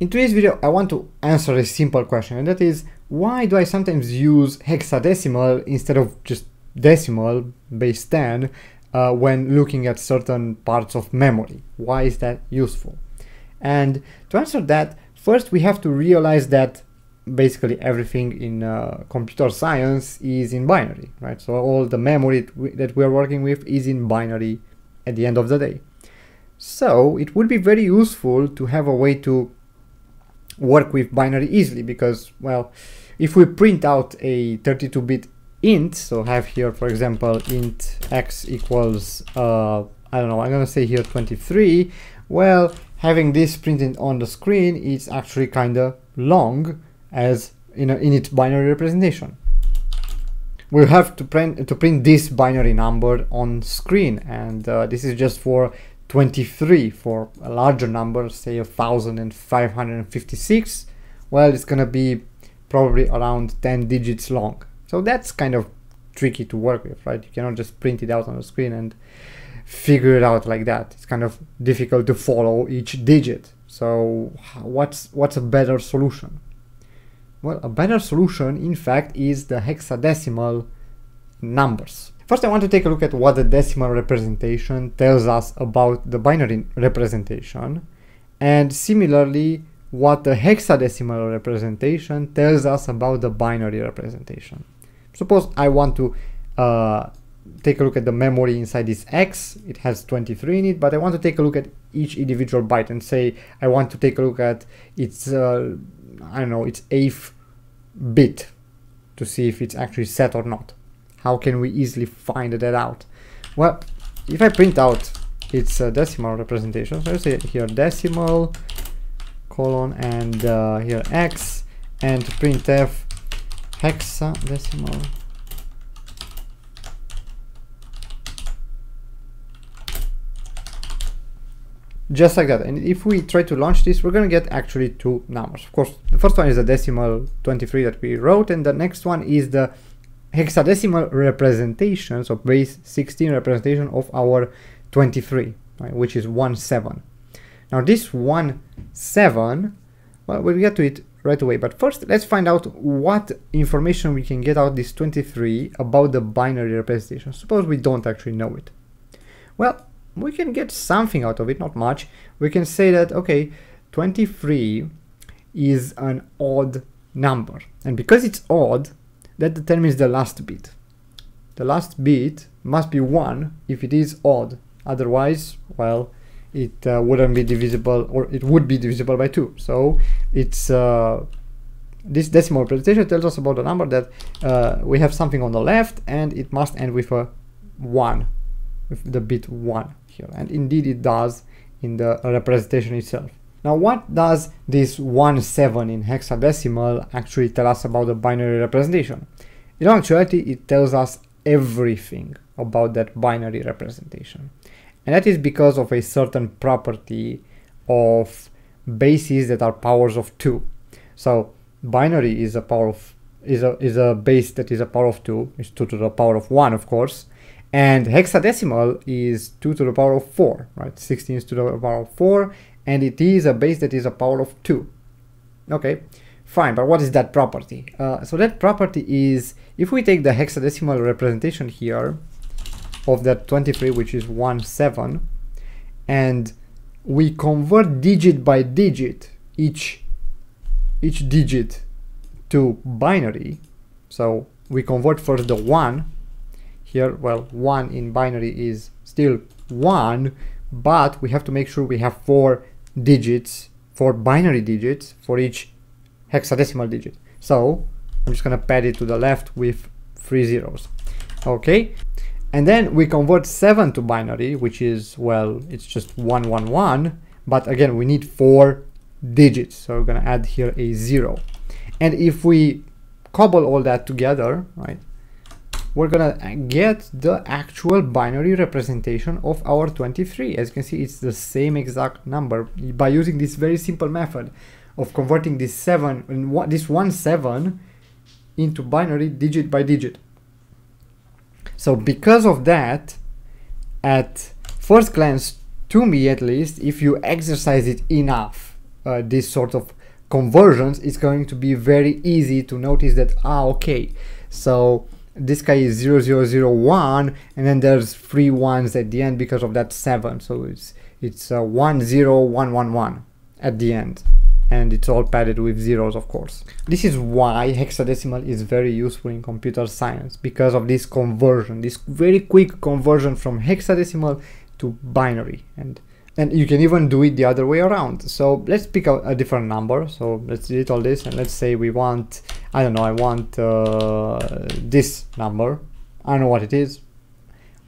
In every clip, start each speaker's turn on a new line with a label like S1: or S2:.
S1: In today's video, I want to answer a simple question, and that is, why do I sometimes use hexadecimal instead of just decimal, base 10, uh, when looking at certain parts of memory? Why is that useful? And to answer that, first we have to realize that basically everything in uh, computer science is in binary, right? So all the memory that we're working with is in binary at the end of the day. So it would be very useful to have a way to work with binary easily because, well, if we print out a 32-bit int, so have here, for example, int x equals, uh, I don't know, I'm gonna say here 23, well, having this printed on the screen is actually kind of long as in, a, in its binary representation. We'll have to print, to print this binary number on screen and uh, this is just for 23 for a larger number, say 1556, well, it's gonna be probably around 10 digits long. So that's kind of tricky to work with, right? You cannot just print it out on the screen and figure it out like that. It's kind of difficult to follow each digit. So what's what's a better solution? Well, a better solution, in fact, is the hexadecimal numbers. First, I want to take a look at what the decimal representation tells us about the binary representation, and similarly, what the hexadecimal representation tells us about the binary representation. Suppose I want to uh, take a look at the memory inside this X, it has 23 in it, but I want to take a look at each individual byte and say I want to take a look at its, uh, I don't know, its eighth bit to see if it's actually set or not. How can we easily find that out? Well, if I print out its uh, decimal representation, so let's say here decimal colon and uh, here x and printf hexadecimal just like that and if we try to launch this we're going to get actually two numbers of course the first one is the decimal 23 that we wrote and the next one is the hexadecimal representation, so base 16 representation of our 23, right, which is 1, 7. Now this 1, 7, well, we'll get to it right away, but first let's find out what information we can get out this 23 about the binary representation. Suppose we don't actually know it. Well, we can get something out of it, not much. We can say that, okay, 23 is an odd number. And because it's odd, that determines the last bit. The last bit must be 1 if it is odd, otherwise, well, it uh, wouldn't be divisible, or it would be divisible by 2. So it's uh, this decimal representation tells us about the number that uh, we have something on the left and it must end with a 1, with the bit 1 here. And indeed it does in the representation itself. Now what does this 1 7 in hexadecimal actually tell us about the binary representation? In actuality it tells us everything about that binary representation. And that is because of a certain property of bases that are powers of 2. So binary is a power of is a is a base that is a power of 2, it's 2 to the power of 1 of course, and hexadecimal is 2 to the power of 4, right? 16 is to the power of 4 and it is a base that is a power of 2. Okay, fine, but what is that property? Uh, so that property is, if we take the hexadecimal representation here of that 23, which is 1, 7, and we convert digit by digit each, each digit to binary, so we convert first the 1, here, well, 1 in binary is still 1, but we have to make sure we have 4 digits four binary digits for each hexadecimal digit. So I'm just gonna pad it to the left with three zeros. Okay, and then we convert 7 to binary, which is, well, it's just 111, but again, we need 4 digits, so we're gonna add here a 0. And if we cobble all that together, right, we're gonna get the actual binary representation of our 23. As you can see, it's the same exact number by using this very simple method of converting this 7 and one, this 1 7 into binary digit by digit. So because of that, at first glance, to me at least, if you exercise it enough, uh, this sort of conversions, it's going to be very easy to notice that, ah, okay, so this guy is 0001 and then there's three ones at the end because of that seven. So it's, it's uh, 10111 at the end and it's all padded with zeros of course. This is why hexadecimal is very useful in computer science because of this conversion, this very quick conversion from hexadecimal to binary and and you can even do it the other way around. So let's pick a, a different number. So let's delete all this and let's say we want, I don't know, I want uh, this number. I don't know what it is.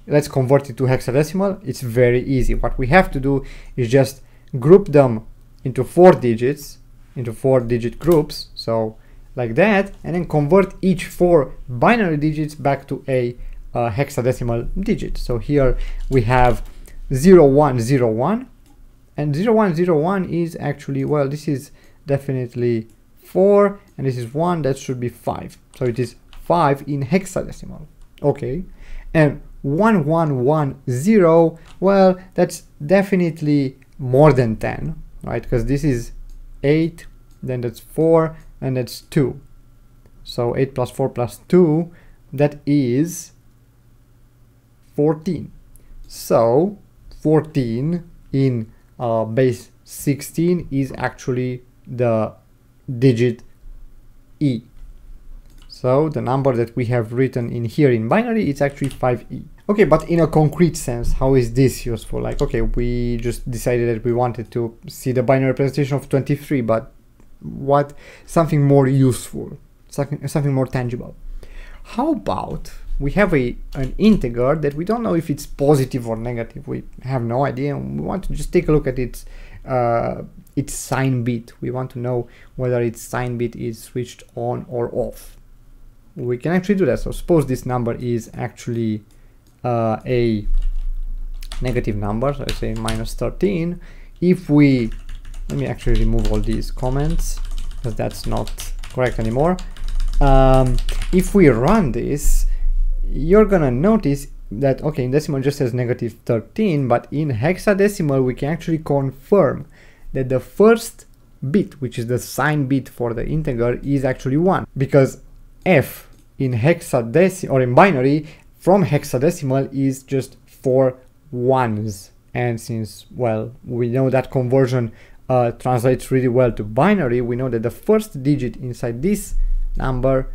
S1: Let's convert it to hexadecimal. It's very easy. What we have to do is just group them into four digits, into four digit groups. So like that, and then convert each four binary digits back to a hexadecimal digit. So here we have 0101 and 0101 is actually well this is definitely 4 and this is 1 that should be 5 so it is 5 in hexadecimal. Okay. And 1110 well that's definitely more than 10 right? Because this is 8 then that's 4 and that's 2 so 8 plus 4 plus 2 that is 14 so 14 in uh, base 16 is actually the digit e. So the number that we have written in here in binary is actually 5e. Okay, but in a concrete sense, how is this useful? Like, okay, we just decided that we wanted to see the binary representation of 23, but what something more useful, something, something more tangible. How about we have a an integer that we don't know if it's positive or negative. We have no idea. And We want to just take a look at its uh, its sign bit. We want to know whether its sign bit is switched on or off. We can actually do that. So suppose this number is actually uh, a negative number. So I say minus 13. If we let me actually remove all these comments because that's not correct anymore. Um, if we run this, you're gonna notice that okay in decimal just says negative 13 but in hexadecimal we can actually confirm that the first bit which is the sign bit for the integer is actually 1 because f in hexadecimal or in binary from hexadecimal is just four ones. And since well we know that conversion uh, translates really well to binary we know that the first digit inside this number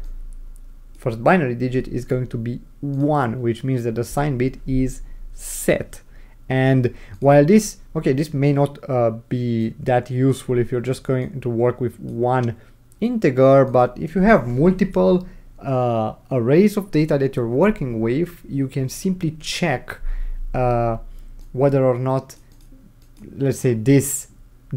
S1: first binary digit is going to be 1 which means that the sign bit is set. And while this okay this may not uh, be that useful if you're just going to work with one integer but if you have multiple uh, arrays of data that you're working with you can simply check uh, whether or not let's say this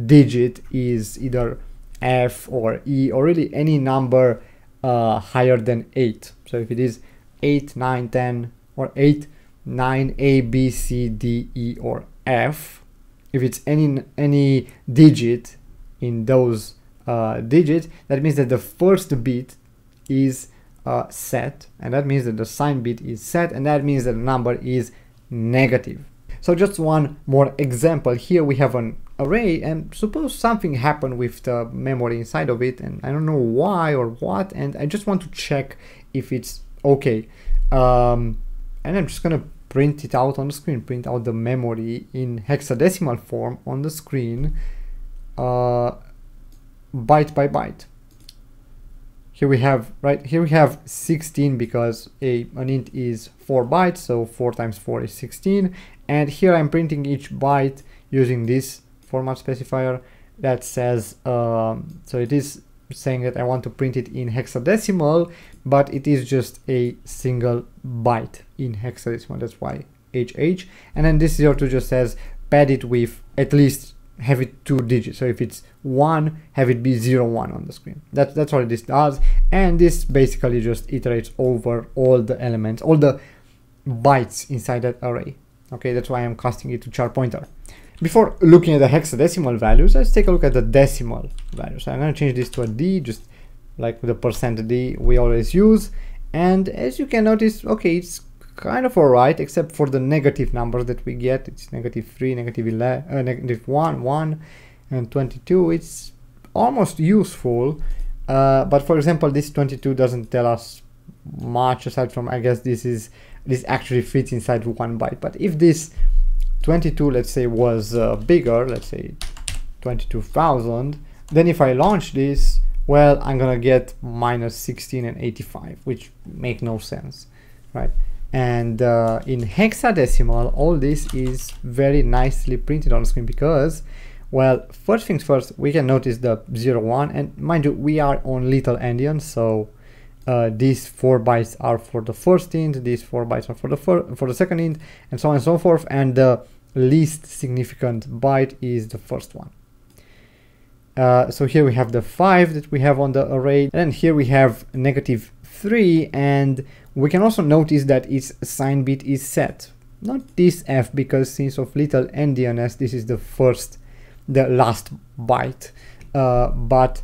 S1: digit is either f or e or really any number uh, higher than 8. So if it is 8, 9, 10, or 8, 9, A, B, C, D, E, or F, if it's any, any digit in those uh, digits, that means that the first bit is uh, set, and that means that the sign bit is set, and that means that the number is negative. So just one more example. Here we have an array and suppose something happened with the memory inside of it and I don't know why or what and I just want to check if it's okay. Um, and I'm just gonna print it out on the screen, print out the memory in hexadecimal form on the screen uh, byte by byte. Here we have, right, here we have 16 because a, an int is 4 bytes, so 4 times 4 is 16 and here I'm printing each byte using this format specifier that says um, so it is saying that I want to print it in hexadecimal but it is just a single byte in hexadecimal. That's why HH and then this 02 just says pad it with at least have it two digits so if it's one have it be zero one on the screen that's that's what this does and this basically just iterates over all the elements all the bytes inside that array Okay, that's why I'm casting it to char pointer. Before looking at the hexadecimal values, let's take a look at the decimal values. So I'm going to change this to a D, just like the percent D we always use. And as you can notice, okay, it's kind of alright, except for the negative numbers that we get. It's negative 3, negative 11, uh, negative 1, 1. and 22 it's almost useful uh, but for example this 22 doesn't tell us much aside from I guess this is this actually fits inside one byte but if this 22 let's say was uh, bigger let's say 22,000 then if I launch this well I'm gonna get minus 16 and 85 which make no sense right and uh, in hexadecimal all this is very nicely printed on screen because well first things first we can notice the 0 1 and mind you we are on little endian so uh, these four bytes are for the first int, these four bytes are for the for the second int, and so on and so forth. And the least significant byte is the first one. Uh, so here we have the 5 that we have on the array, and here we have negative 3, and we can also notice that its sign bit is set. Not this f, because since of little endianness, this is the first, the last byte, uh, but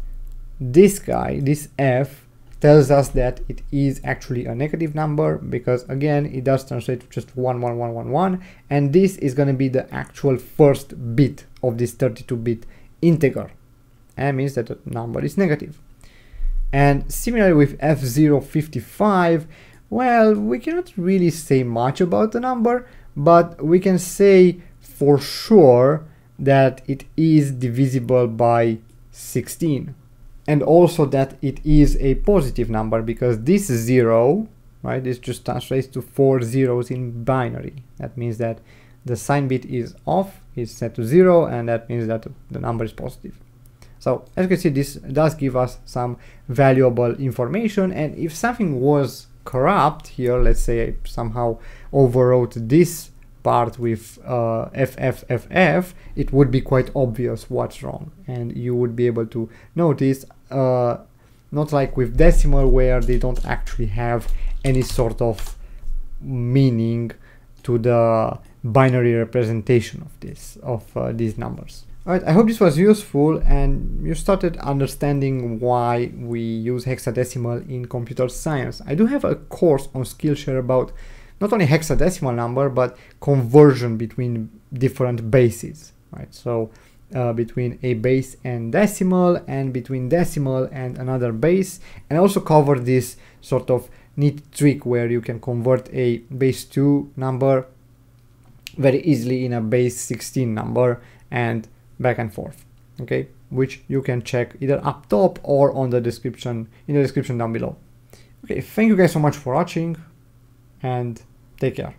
S1: this guy, this f, tells us that it is actually a negative number because again it does translate to just 11111 and this is going to be the actual first bit of this 32-bit integer and means that the number is negative. negative and similarly with f055 well we cannot really say much about the number but we can say for sure that it is divisible by 16 and also that it is a positive number because this zero right this just translates to four zeros in binary. That means that the sign bit is off is set to zero and that means that the number is positive. So as you can see this does give us some valuable information and if something was corrupt here let's say I somehow overwrote this part with uh, FFFF, it would be quite obvious what's wrong. And you would be able to notice, uh, not like with decimal where they don't actually have any sort of meaning to the binary representation of this, of uh, these numbers. Alright, I hope this was useful and you started understanding why we use hexadecimal in computer science. I do have a course on Skillshare about not only hexadecimal number, but conversion between different bases, right? So uh, between a base and decimal and between decimal and another base and also cover this sort of neat trick where you can convert a base 2 number very easily in a base 16 number and back and forth okay? Which you can check either up top or on the description in the description down below. Okay thank you guys so much for watching and take care